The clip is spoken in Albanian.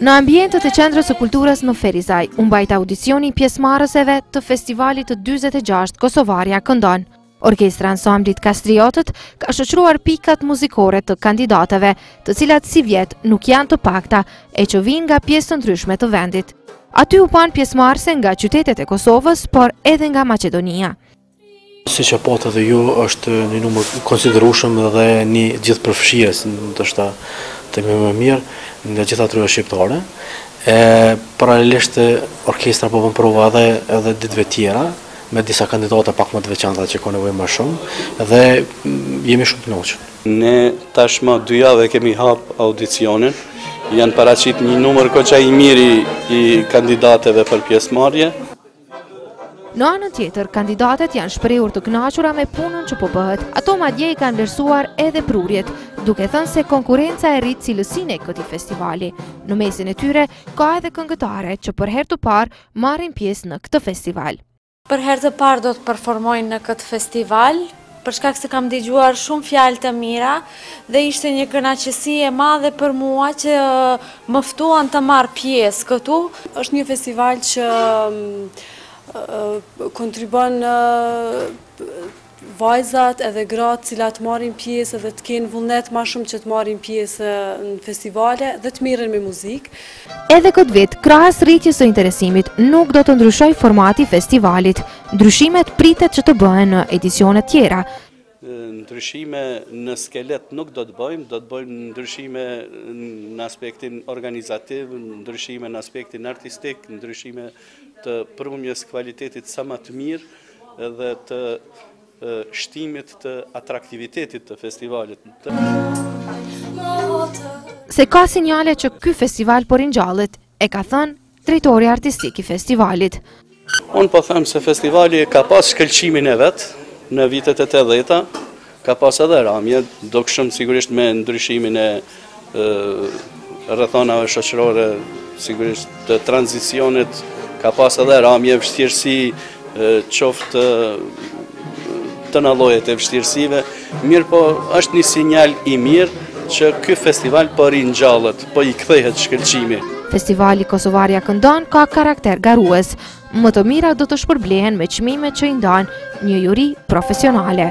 Në ambientet e Qendrës së Kulturës në Ferizaj, u mbajt audicioni i pjesëmarrëseve të festivalit të 26 Kosovarja këndon. Orkestra e Ansamblit Kastriotët ka shoqëruar pikat muzikore të kandidateve, të cilat sivjet nuk janë të pakta e që vijnë nga pjesë të ndryshme të vendit. Aty u panë pjesëmarrëse nga qytetet e Kosovës, por edhe nga Maqedonia. Siç e patë edhe ju është një numër i konsiderueshëm dhe një gjithëpërfshirje ndoshta të them më mirë nga gjitha trojet shqiptare. E, paralelisht orkestra po bën prova edhe, edhe ditëve tjera me disa kandidate pak më të veçanta që ka nevojë më shumë dhe mm, jemi shumë të kënaqun. Ne tashmë dy javë e kemi hap audicionin, janë paraqit një numër goxha i mirë i kandidateve për pjesëmarrje. Në anën tjetër, kandidatet janë shprehur të kënaqura me punën që po bëhet. Ato madje i kanë vlerësuar edhe prurjet, duke thënë se konkurrenca e rrit cilësinë e këtij festivali. Në mesin e tyre ka edhe këngëtare që për herë të parë marrin pjesë në këtë festival. Për herë të parë do të performoj në këtë festival, për shkak se kam dëgjuar shumë fjalë të mira dhe ishte një kënaqësi e madhe për mua që më ftuan të marr pjesë këtu. Është një festival që kontribuon në vajzat edhe gratë të cilat marrin pjesë dhe të kenë vullnet ma shumë që të marrin pjesë në festivale dhe të mirren me muzikë. Edhe këtë vit, krahas rritjes së interesimit, nuk do të ndryshojë formati i festivalit. Ndryshimet pritet që të bëhen në edicionet tjera, ndryshime në skelet nuk do të bëjmë, do të bëjmë ndryshime në aspektin organizativ, ndryshime në aspektin artistik, ndryshime të përmbajtjes kvalitetit sa ma të mirë, dhe të shtimit të atraktivitetit të festivalit. Se ka sinjale që ky festival po ringjallet, e ka thënë drejtori artistik i festivalit. Unë po them se festivali ka pas shkëlqimin e vet në vitet e 80-ta, Ka pas edhe ramje, dukshëm sigurisht me ndryshimin e rrethonave shoqërore, sigurisht të tranzicionit, ka pas edhe ramje vështirësi qoftë t'tana llojet e vështirësive, mirëpo është një sinjal i mirë që ky festival po ringjallet, po i kthehet shkëlqimi. Festivali Kosovarja Këndon ka karakter garues, Më të mirat do të shpërblehen me çmime që i ndan një juri profesionale.